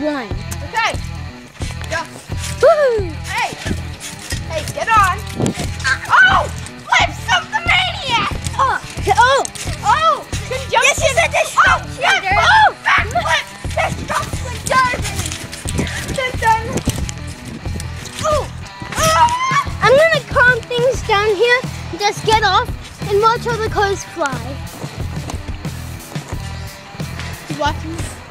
one. Okay. Go. Woo! Hey. Hey, get on. Oh! Flips of the maniac! Oh, oh, Oh! Conjunction. This is a Oh, yes. Oh! oh backflip! Destruction derby! Dun. Oh! Ah! I'm gonna calm things down here. Just get off and watch all the cars fly. You watching?